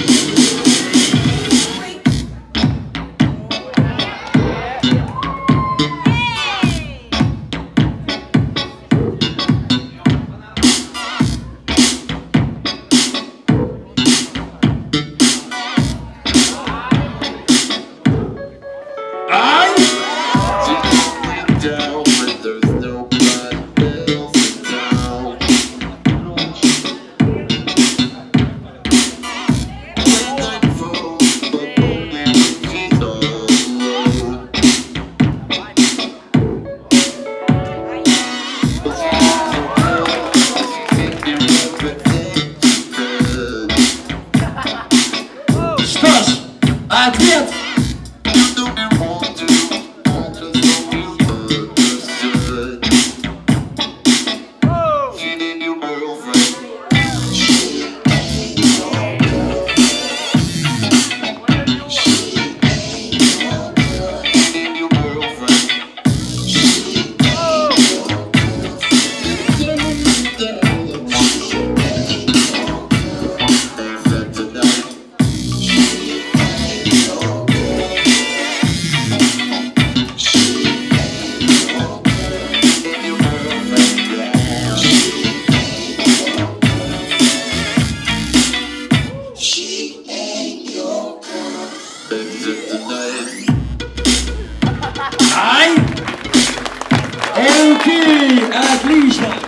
you. Что ж, ответ! Isla.